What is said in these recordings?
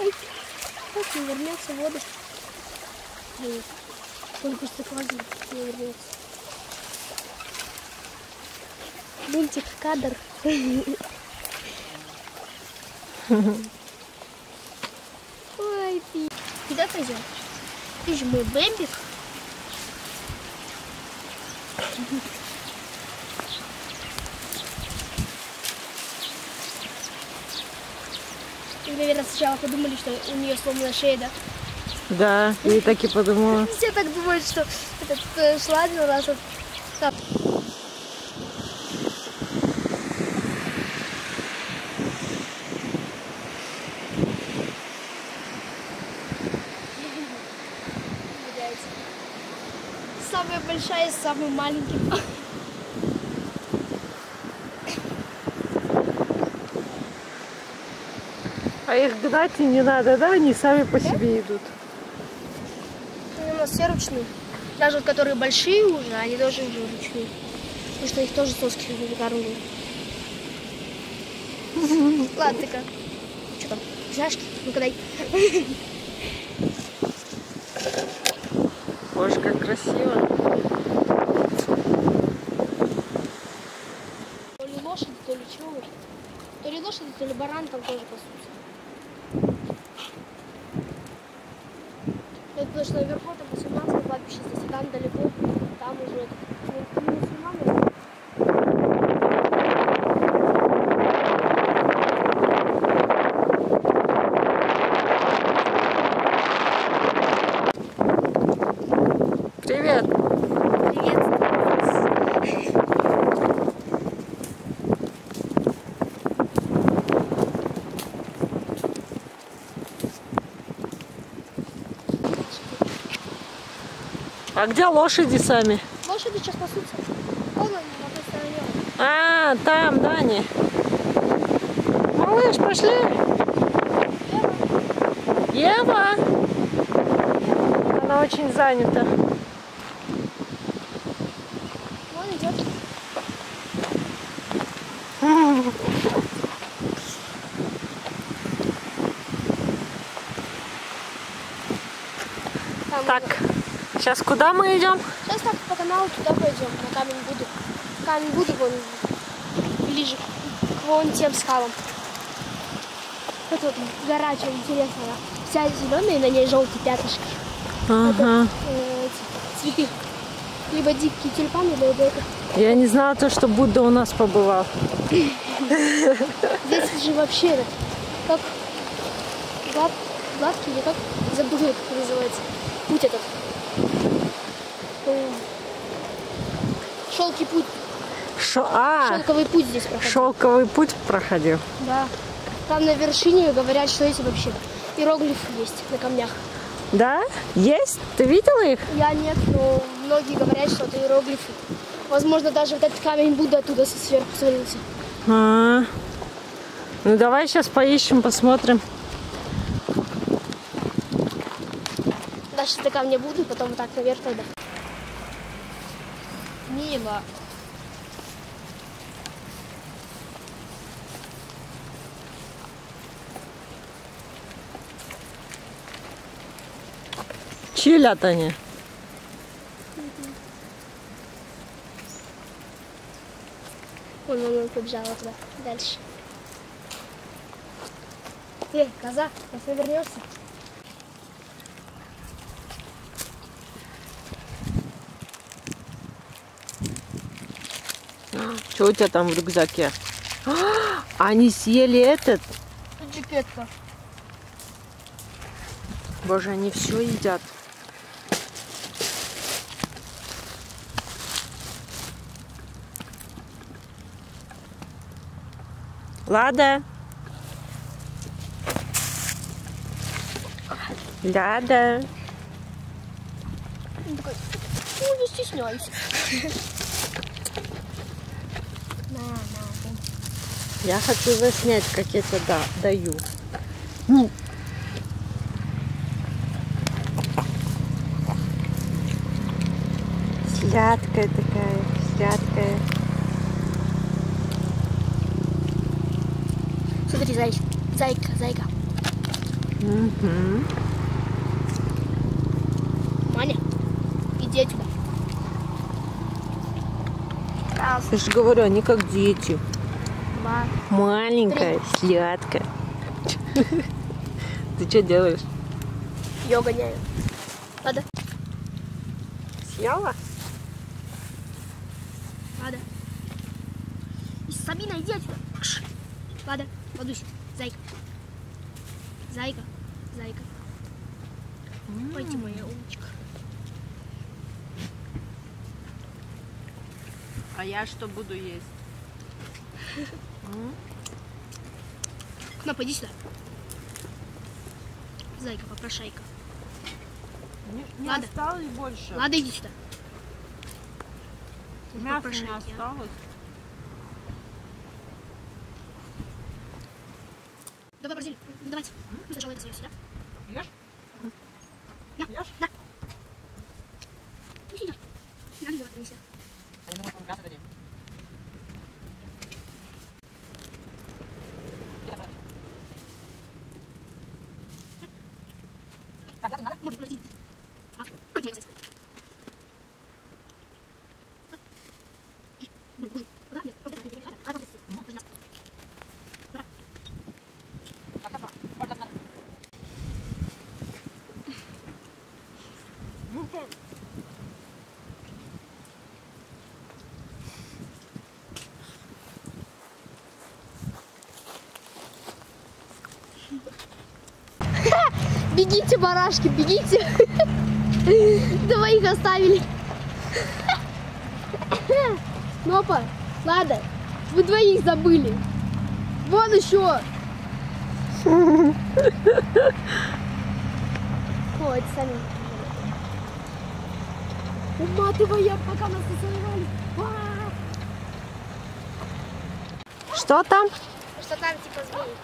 Ой, как не вернется воду? Он просто кладет, не вернется. Мультик кадр. Ой, пи. Куда пойдем? Ты же мой бэмбик. Наверное, сначала подумали, что у нее сломана шея, да? Да, и так и подумала. Все так думают, что этот э, шла один раз. вот так. Является. Самая большая с самым А их гнать и не надо, да? Они сами по себе идут. Они у нас все ручные. Даже вот которые большие уже, они тоже уже ручные. Потому что их тоже соски выкармливают. Ладно, ты как? Что там? Знаешь, ну-ка дай. Боже, как красиво. То ли лошади, то ли чего. То ли лошади, то ли баран там тоже пасутся. Это потому что наверху там мусульманское кладбище, если там далеко, там уже ну, не мусульмане. Привет. Привет. А где лошади сами? Лошади сейчас пасутся. Вон они, на той стороне. А, там, да, они. Малыш, пошли. Ева. Она очень занята. Вон идет. Там Так, сейчас куда мы идем? Сейчас так по каналу туда пойдем, на камень буду. Камень буду вон ближе к вон тем скалам. Вот вот гора, что интересно, она вся зеленая, на ней желтые пятнышки. Ага. Э, эти цветы. Либо дикие тюльпаны, либо это. Я не знала то, что Будда у нас побывал. Здесь же вообще это, как глад, гладкий или как забыла, как это называется. Путь этот. Шелкий путь. Шо- а, Шелковый путь здесь проходит. шелковый путь проходил. Да. Там на вершине говорят, что эти вообще иероглифы есть на камнях. Да? Есть? Ты видела их? Я нет, но многие говорят, что это иероглифы. Возможно, даже вот этот камень Будда оттуда сверху свалился. А, ну давай сейчас поищем, посмотрим. Дальше до камня Будды, потом вот так наверх тогда. Мимо. Чилят они. Вон мама побежала туда. Дальше. Эй, коза, если вернешься. Что у тебя там в рюкзаке? А, Они съели этот. Джекетка. Боже, они все едят. Лада. Лада. Он такой, ну не стесняйся. На, на, дай. Я хочу заснять, как я тебе да, даю. Ну. Сладкая такая, сладкая. Смотри, зай, зайка, зайка. Мгм. Маня, иди отсюда. Я же говорю, они как дети. Два, Маленькая, сладкая. Ты что делаешь? ее гоняю. Ладно, Съела? ладно. И Сабина, иди отсюда. Кш. Ладно, Ладусь, зайка. Зайка, зайка. Пойди, моя умничка. А я что буду есть? На, пойди сюда. Зайка, попрошайка. Не, Ладно. осталось больше. Ладно, иди сюда. Мяса не а. осталось. Давай, Бразиль, давайте. Сначала это сюда. Ешь? Ешь? на. Иди сюда. На, давай, принеси. Я думаю, что мясо дадим. Может, подожди. А, как тебе, кстати? Да, нет, просто так, нет, а, а, вот, подожди. Да. Бегите, барашки, бегите. Двоих оставили. Нопа, ладно, вы двоих забыли. Вон еще. О, это сами. Уматывая, пока нас не сорвали. Что там? Что там типа змеи?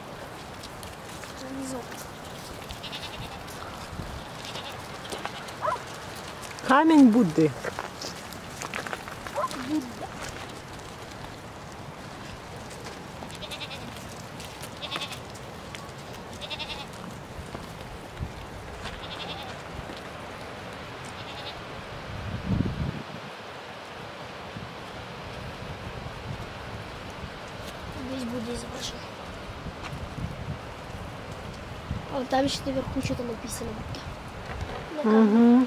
Внизу. Камень Будды. Здесь Будда изображен. А вот там еще наверху что-то написано. Угу.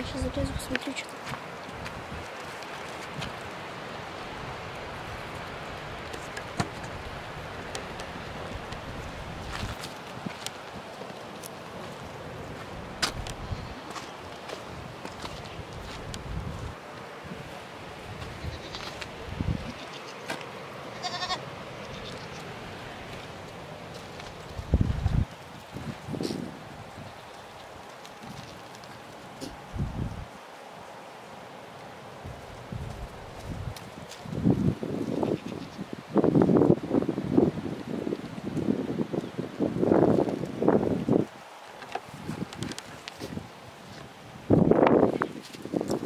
Я сейчас залезу, посмотрю, что там.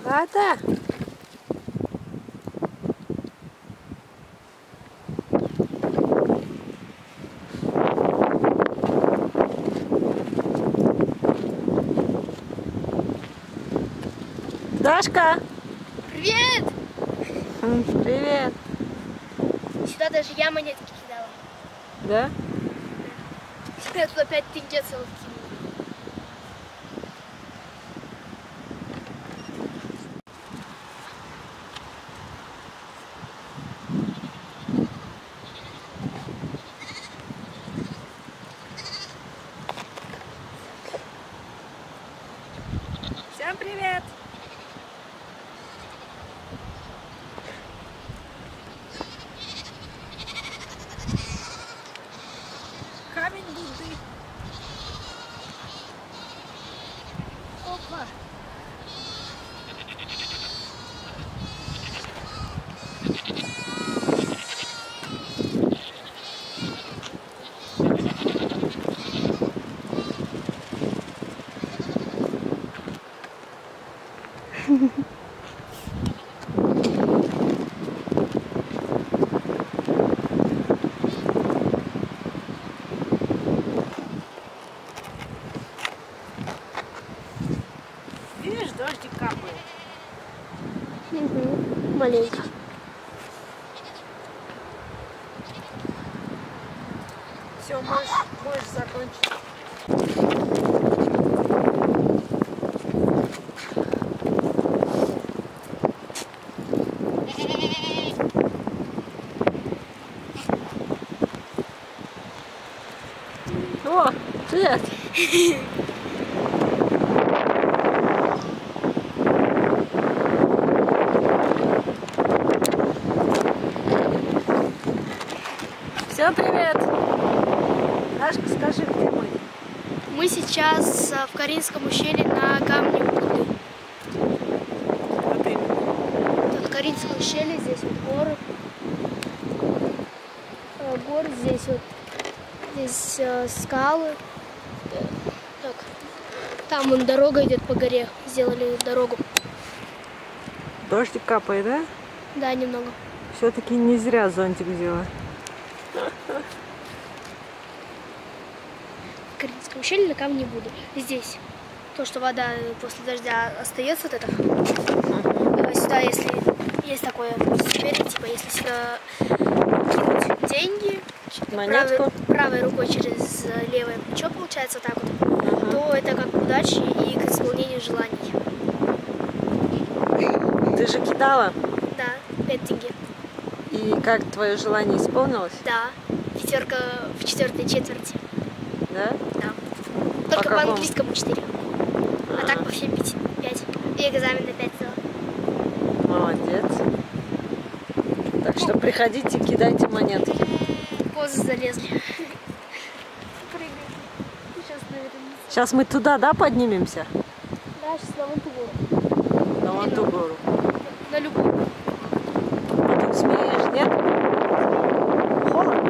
Лада. Дашка. Привет! Привет. Сюда даже я монетки кидала. Да? Туда 5 тенге целых кинула. маленький. Все, можешь, можешь закончить. О, привет! Всем привет! Дашка, скажи, где мы? Мы сейчас а, в Каринском ущелье на камне Будды. Вот именно. Тут Каринское ущелье, здесь вот горы. Э, Горы здесь вот, здесь э, скалы. Там вон дорога идет по горе, сделали дорогу. Дождик капает, да? Да, немного. Все-таки не зря зонтик взяла. В Каринском ущелье на камне Будды. Здесь. То, что вода после дождя остается, вот это. Э, Сюда, если есть такое теперь, типа, если сюда кинуть деньги, Монетку? правой, правой рукой через левое плечо, получается, вот так вот, то это как к удаче и к исполнению желаний. Ты же кидала. Да, 5 тенге. И как твое желание исполнилось? Да, пятерка в четвертой четверти. Да? Да. Только по, какому? английскому 4. А так по всем 5. 5. И экзамен на 5 сделала. Молодец. Так что приходите, кидайте монетки. Позы залезли. Сейчас, наверное, Сейчас мы туда, да, поднимемся? Да, сейчас на вон ту гору. На вон ту гору. На любую. Потом смеешь, нет? Холодно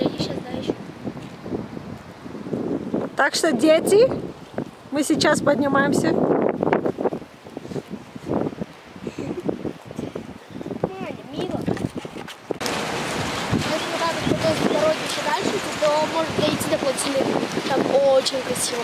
них сейчас, да, еще. Так что, дети, мы сейчас поднимаемся. Маня, мило. Если вот так вот пойдешь по дороге еще дальше, то можно дойти до плотины. Там очень красиво.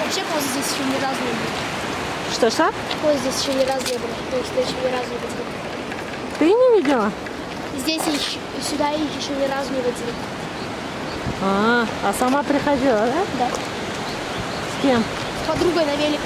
Вообще коз здесь еще ни разу не было. Что-что? Коз здесь еще ни разу не было. То есть еще ни разу не водила. Ты не видела? Здесь еще, сюда их еще ни разу не водила. А, а сама приходила, да? Да. С кем? С подругой на велик.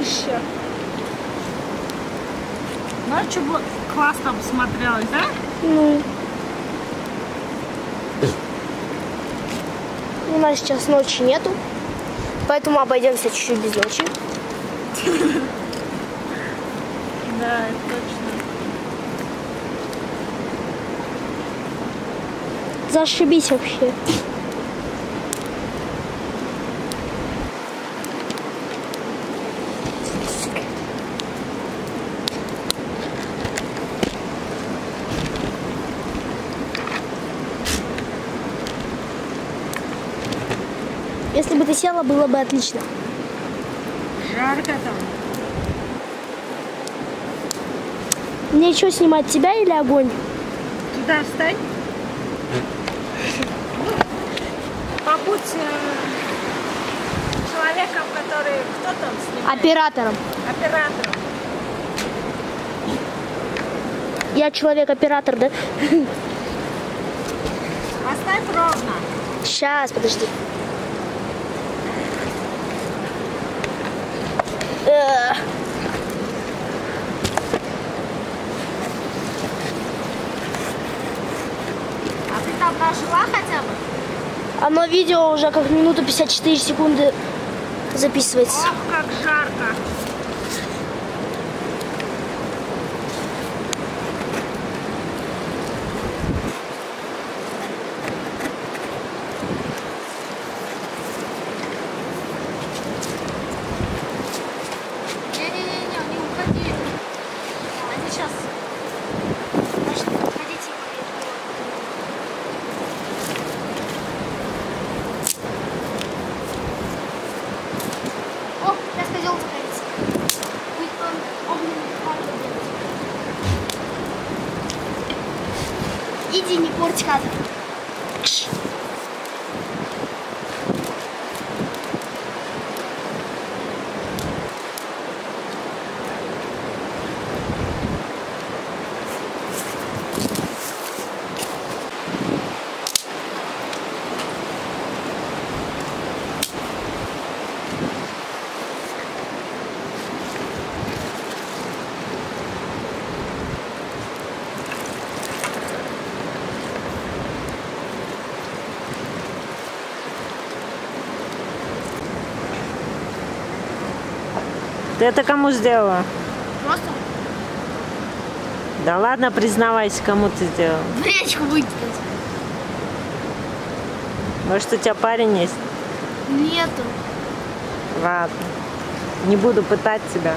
Огнище! Знаешь, что бы классно смотрелось, да? Ну. У нас сейчас ночи нету, поэтому обойдемся чуть-чуть без ночи. Да, это точно. Зашибись вообще. Села, было бы отлично. Жарко там. Мне что снимать, тебя или огонь? Туда встань. Побудь э, человеком, который... Кто там снимает? Оператором. Оператором. Я человек-оператор, да? Поставь ровно. Сейчас, подожди. Э, А ты там прожила хотя бы? Оно видео уже как минуту 54 секунды записывается. Ох, как жарко. Ты это кому сделала? Просто Да ладно, признавайся, кому ты сделала. в речку выкинуть. Может, у тебя парень есть? Нету. Ладно. Не буду пытать тебя.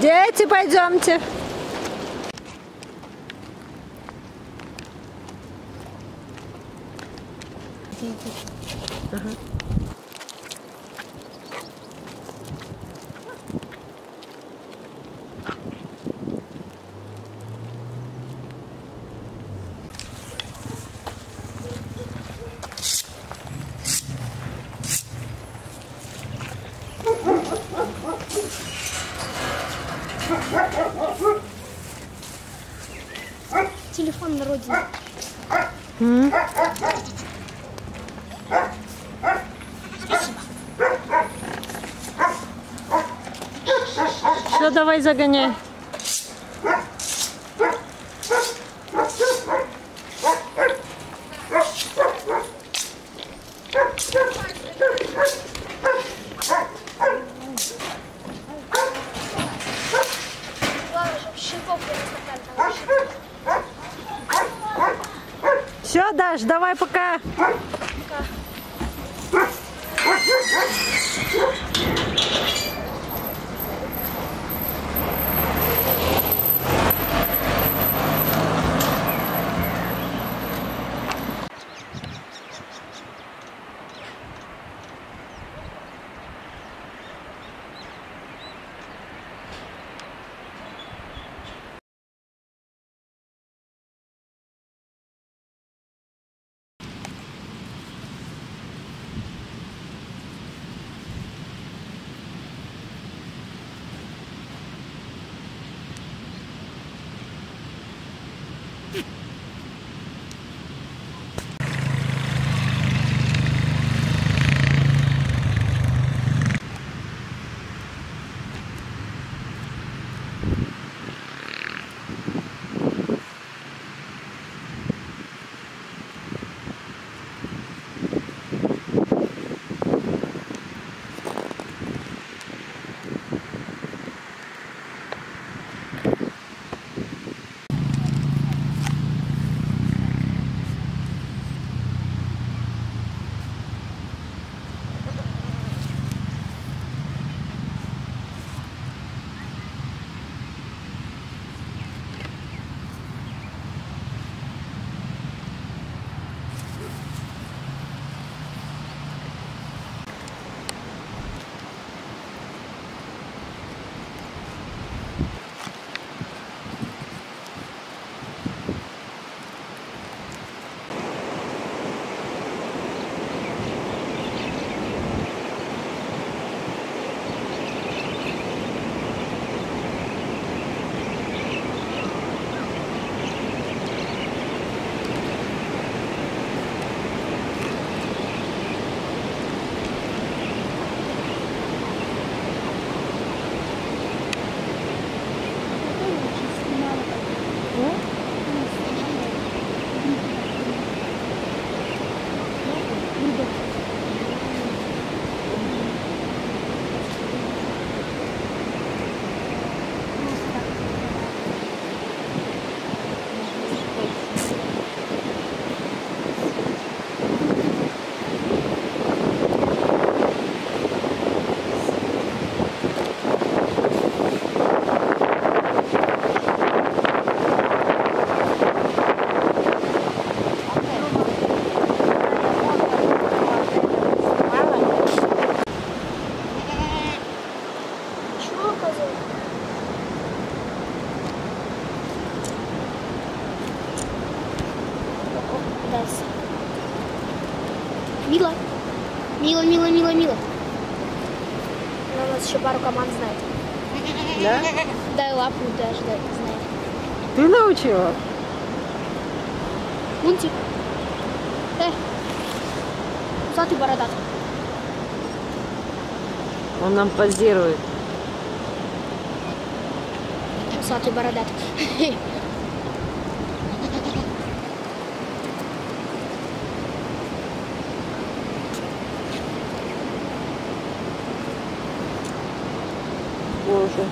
Дети, пойдемте. Ага. Телефон на родине. М? Все, давай загоняй. Нам позирует. волосатий бородатий. Боже.